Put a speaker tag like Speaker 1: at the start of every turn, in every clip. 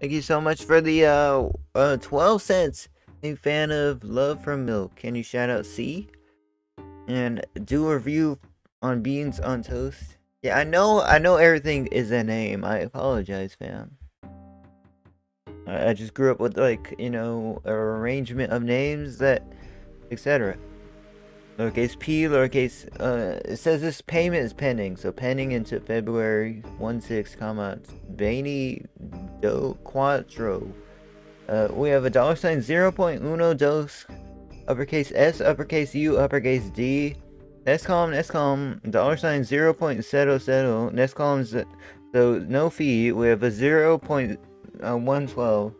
Speaker 1: Thank you so much for the uh, uh 12 cents. A fan of Love from Milk. Can you shout out C? And do a review on beans on toast. Yeah, I know I know everything is a name. I apologize, fam. I just grew up with like, you know, a arrangement of names that etc. Lowercase p, lowercase, uh, it says this payment is pending, so pending into February 1 6, comma, Bani do Quattro. Uh, we have a dollar sign 0 0.1 dos, uppercase S, uppercase U, uppercase D. Next column, next column, dollar sign 0 0.00, next column, so no fee. We have a 0 0.112.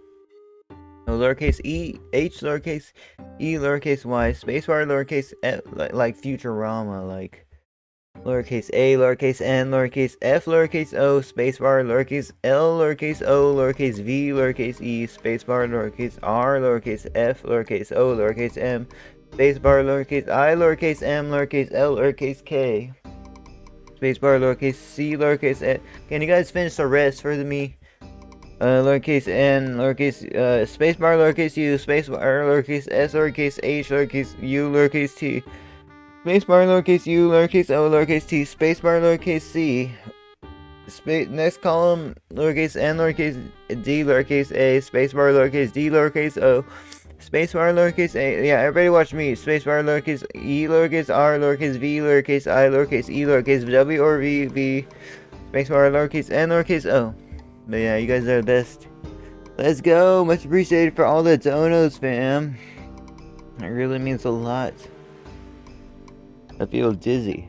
Speaker 1: No lowercase e, h lowercase e lowercase y, spacebar lowercase f, like, like Futurama, like lowercase a, lowercase n, lowercase f, lowercase o, spacebar, lowercase l, lowercase o, lowercase v, lowercase e, spacebar, lowercase r, lowercase f, lowercase o, lowercase m, spacebar, lowercase i, lowercase m, lowercase l, lowercase k, spacebar, lowercase c, lowercase n. Can you guys finish the rest for me? Uh, lowercase n, lowercase, uh, spacebar, lowercase u, spacebar, lowercase s, lowercase h, lowercase u, lowercase t, spacebar, lowercase u, lowercase o, lowercase t, spacebar, lowercase c, space, next column, lowercase n, lowercase d, lowercase a, spacebar, lowercase d, lowercase o, spacebar, lowercase a, yeah, everybody watch me, spacebar, lowercase e, lowercase r, lowercase v, lowercase i, lowercase e, lowercase w or v, v, spacebar, lowercase n, lowercase o. But yeah, you guys are the best. Let's go. Much appreciated for all the donos, fam. It really means a lot. I feel dizzy.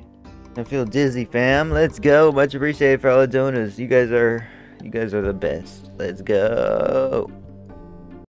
Speaker 1: I feel dizzy, fam. Let's go. Much appreciated for all the donos. You guys are you guys are the best. Let's go.